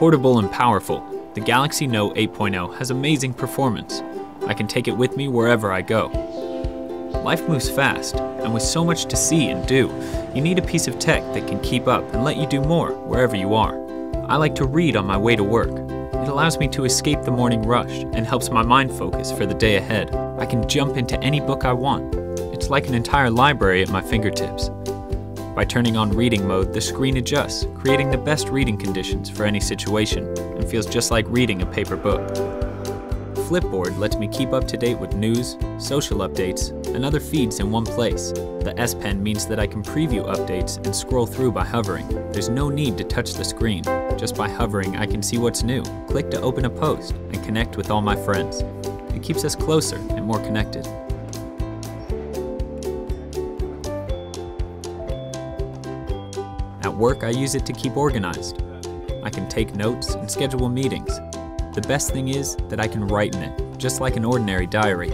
Portable and powerful, the Galaxy Note 8.0 has amazing performance. I can take it with me wherever I go. Life moves fast, and with so much to see and do, you need a piece of tech that can keep up and let you do more wherever you are. I like to read on my way to work. It allows me to escape the morning rush and helps my mind focus for the day ahead. I can jump into any book I want. It's like an entire library at my fingertips. By turning on reading mode, the screen adjusts, creating the best reading conditions for any situation, and feels just like reading a paper book. Flipboard lets me keep up to date with news, social updates, and other feeds in one place. The S Pen means that I can preview updates and scroll through by hovering. There's no need to touch the screen. Just by hovering, I can see what's new, click to open a post, and connect with all my friends. It keeps us closer and more connected. Work, I use it to keep organized. I can take notes and schedule meetings. The best thing is that I can write in it, just like an ordinary diary.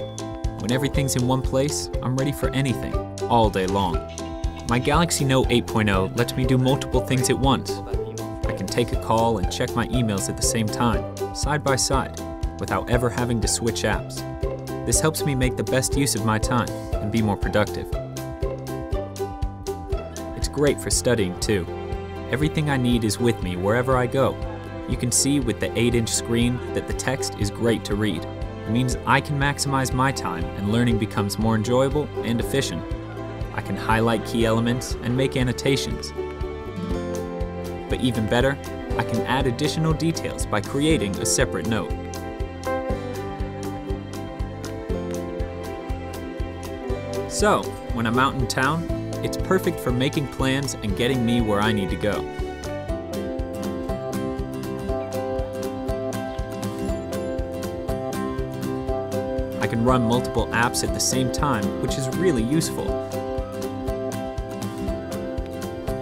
When everything's in one place, I'm ready for anything, all day long. My Galaxy Note 8.0 lets me do multiple things at once. I can take a call and check my emails at the same time, side by side, without ever having to switch apps. This helps me make the best use of my time and be more productive. Great for studying too. Everything I need is with me wherever I go. You can see with the 8-inch screen that the text is great to read. It means I can maximize my time and learning becomes more enjoyable and efficient. I can highlight key elements and make annotations. But even better, I can add additional details by creating a separate note. So, when I'm out in town, it's perfect for making plans and getting me where I need to go. I can run multiple apps at the same time, which is really useful.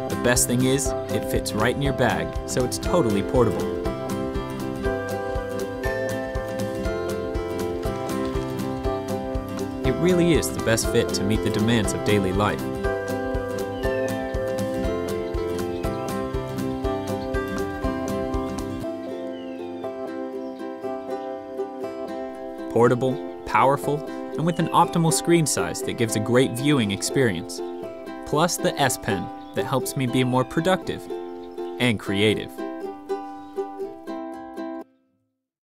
The best thing is, it fits right in your bag, so it's totally portable. It really is the best fit to meet the demands of daily life. Portable, powerful, and with an optimal screen size that gives a great viewing experience. Plus the S Pen that helps me be more productive and creative.